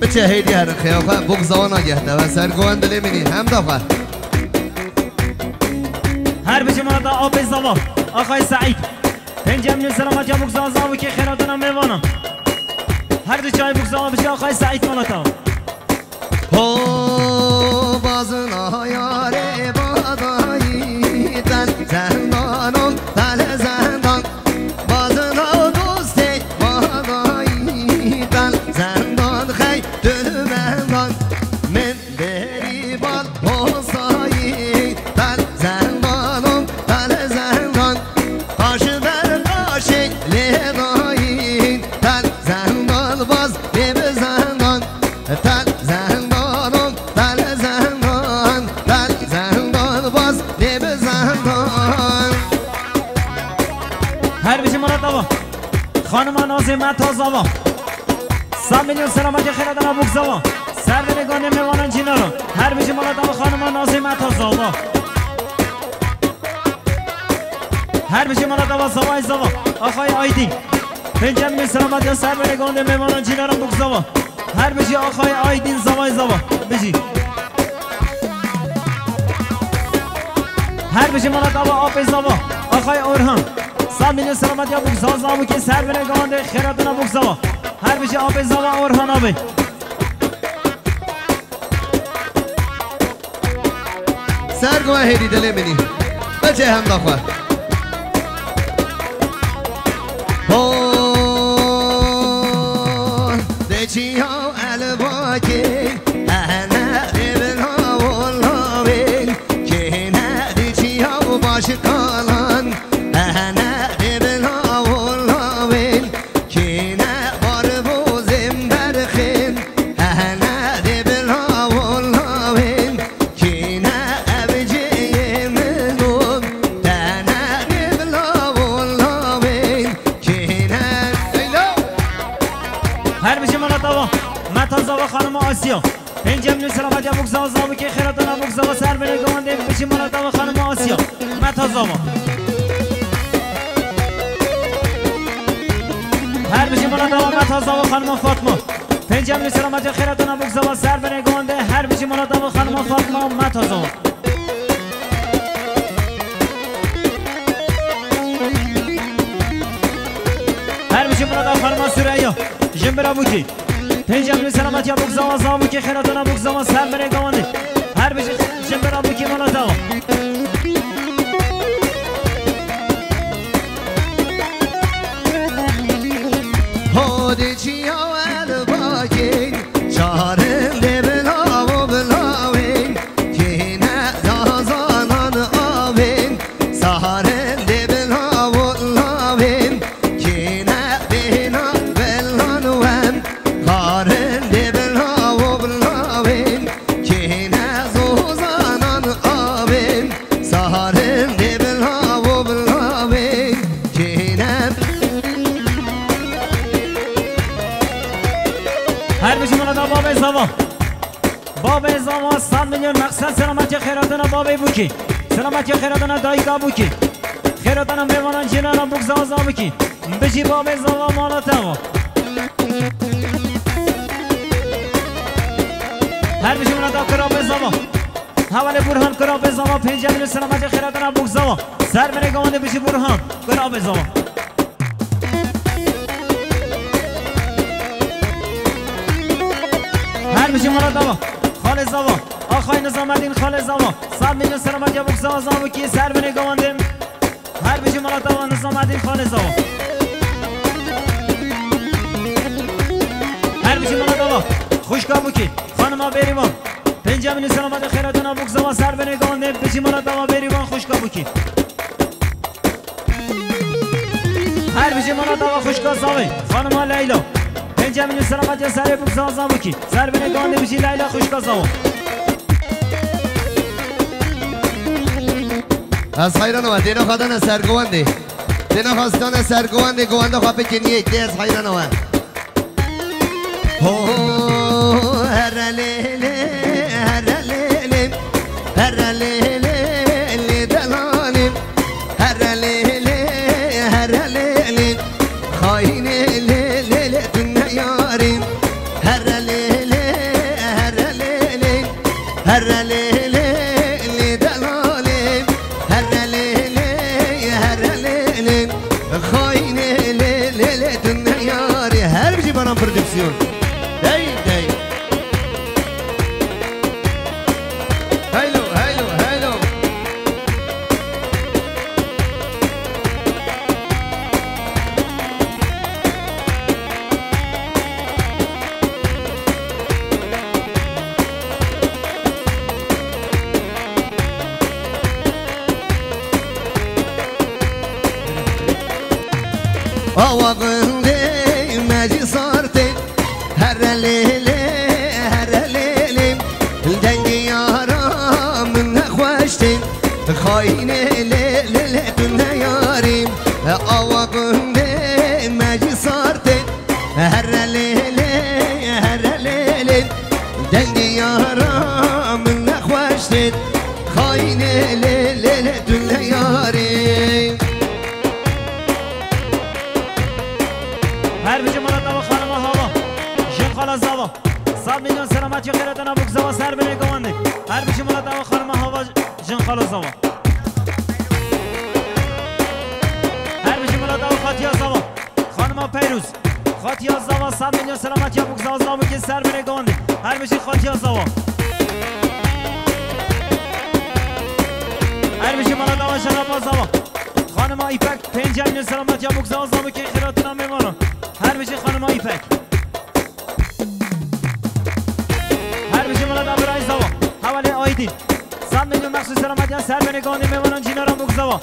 بچه هیدی هر خیافه بگذوان آگهده و سرگوان دلی منی. هم دفعه هر بچه مرد آب زوا آقای سعید. پنجم نیل سلامت یا بگذار زاوی که خیراتونم میوانم. هر دو چای بگذار بچه آقای سعید مالاتا. هو بازنا یاره دل زندانم دل زندان دل زندان باز بیم زندان هر بچه مرد آوا خانم نازم تازاوا سام میلیون سلامت یا خیراتونم بگذار سر به نگاه میوانن جینا رو هر بچه مرد آوا خانم نازم تازاوا هر بچه مرد آوا زوای زوا آقای آیدین پنجم میلیون سلامت یا سر به نگاه میوانن جینا رو بگذار هر بچه آقای آیدین زوای زوا بجی هر بچه مرد آوا آب زوا آقای اورهان. سال میلیون سلامت یا بگذار زاو که سر به نگاه خیراتونم بگذار هر بچه آب زوا اورهان آبه سرگوه هیدی دلی منی. بچه هم دفعه خانم آسیا پنجم میلیون سلامت یا بگذار زاو که خیراتونم بگذار سر به نگاه بچه مرد آوا خانم آسیا متا زوا هر بچه مرد آوا متا زوا خانم فاطمه. پنجم میلیون سلامت یا خیراتونم بگذار سر به نگاه هر بچه مرد آوا خانم فاطمه متا زوا هر مرد آوا خانم سوریا جنبرا بوکی میلیون سلامت یا بگذار زاو که خیراتونم بگذار سر به نگاه هر بچه جنبرا بوکی مالا میلیون مقصد سلامتی خیراتنا باب بوکی سلامتی خیراتنا دایگا بوکی خیراتنا بمانن جنانا بگذار زوا بوکی بچی باب زوا مالا توا هر بچه مرد کراب زوا حواله برهان کراب زوا پنجه میلیون سلامتی خیراتنا بگذار سر به نگاهانه بچی برهان کراب زوا هر بچه مراد آوا خال زوا آخای نظام الدین خال زوا صد میلیون سلامت یا بگذار زوا کی سر به نگاهانده هر بچه مراد آوا نظام الدین خال زوا هر بچه مراد آوا خوشگاه بوکی خانما بریوان پنجه میلیون سلامت خیراتنا بگذار سر به نگاهانده بچه مراد آوا بریوان خوشگاه بوکی هر بچه مراد آوا خوشگاه زاوی خانما لیلا. پنجه میلیون سلامت یا سر بگذار زوا کی. سر به نگاهانده بچه لیلا خوشگاه زوا از خیران آمد دینا خواهدن سرگوانده دینا خواستان سرگوانده گوانده خواه بکنیه دی از خیران آمد هر لیله هر لیله هر لیله bağında meclisardı Her lele her lele Dengi yaramın ne hoştin Hayne lele ne yarim? Avağında meclisardı Her lele her lele Dengi yaramın ne hoştin Hayne lele dün میلیون سلامتی و خیرت نبوک زوا سر بینه گوانده هر بیجی مرد و خانم هوا جن خالا زوا. هر بیجی مرد و خاتیا زوا. خانم پیروز خاتیا زوا صد میلیون سلامتی و بوک زوا زوا که سر بینه گوانده هر بیجی خاتیا زوا. هر بیجی مرد و شنابا زوا. خانم ایپک پنج میلیون سلامتی و بوک زوا زوا که خیراتنا میمانن هر بیجی خانم ایپک. هر بیجی ملت ابرای زوا حوالی آیدین صد میلیون مخصوص سلامتی سر به نگانی میمانن جینارم بوک زوا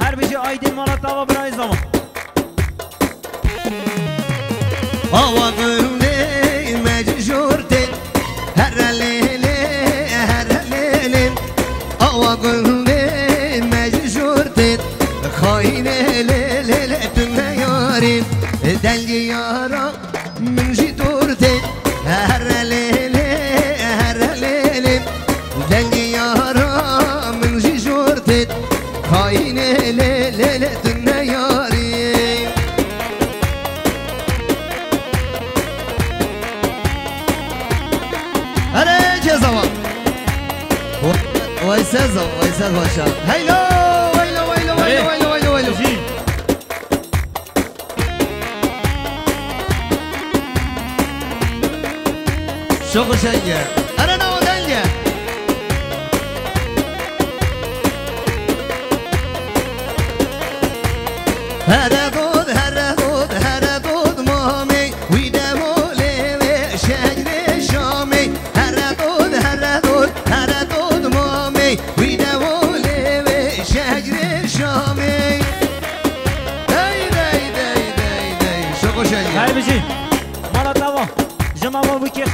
هر بیجی آیدین ملت دوا برای زوا آوا قنده مجشورته هر لیلی هر لیلی آوا قنده مجشورته خاین لیلی تن یاریم دلگی یارا من الحسن ما شاء الله هيلو هيلو هيلو هيلو. إيه؟ هيلو هيلو هذا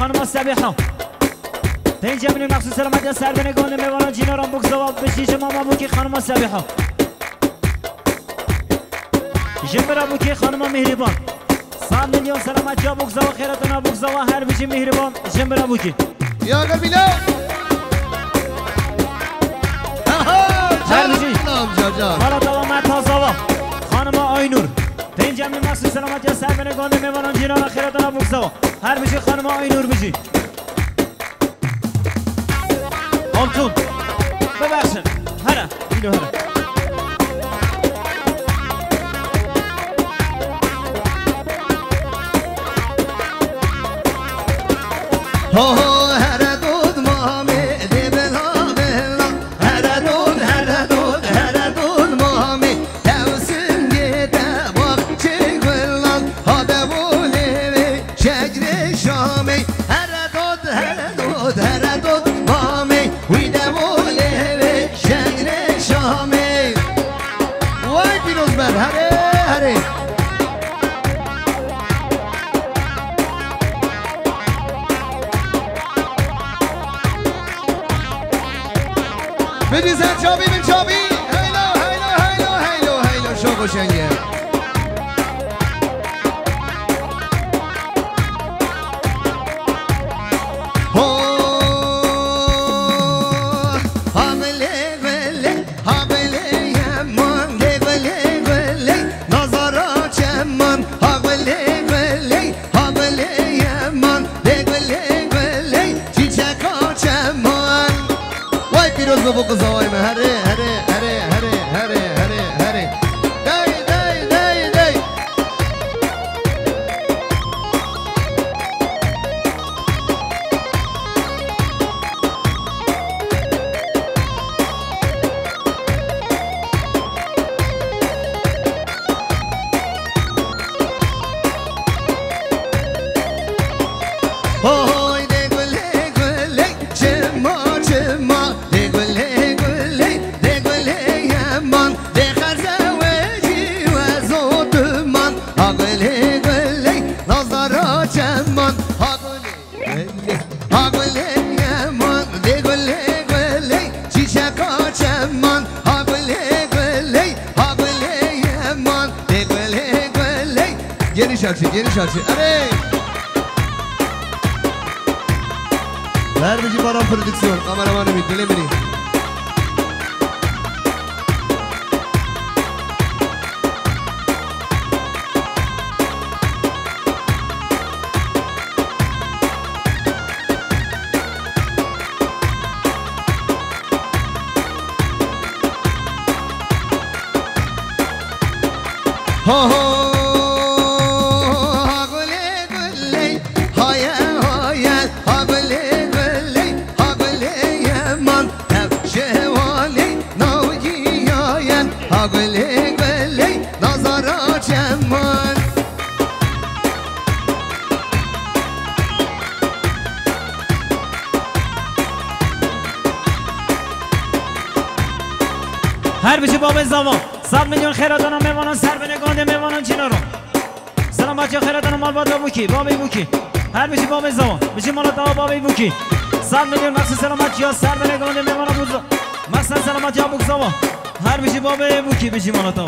خانم سبیحا پنج میلیون مخصوص سلامتی سر به نگانی میمانن جینارم بوک زوا بشی جمع ما بوکی خانم سبیحا جمع بوکی خانم مهربان. صد میلیون سلامتی بوک زوا خیرتنا زوا هر بیجی مهربان جمع بوکی. یا قبیله هر جا جا. حالا دوام تازاوا خانم آینور پنج می مخصوص سلامتی سر به نگانی میمانن جینارم خیرتنا زوا هر بیجی خانم آینور بیجی آلتون ببخشن هره اینو هره هو هو بریزن چابی به چابی هیلو هیلو هیلو هیلو هیلو شوق و شنگه Geniş açı, geniş açı. Evet. Verdici Baran Prodüksiyon. Kameramanı bir dilemini. Ho ho! هر بچه باب زمان صد میلیون خیراتان میوانان سر به نگاه میوانان چینا رو. سلام بچه خیراتان مال بادا بوکی بابی بوکی. هر بچه باب زمان بچه مال تا بابی بوکی. صد میلیون مقصد سلامت یا سر به نگاه میوانان بوزا. مقصد سلامت یا بوک زمان هر بچه باب بوکی بچه مال تا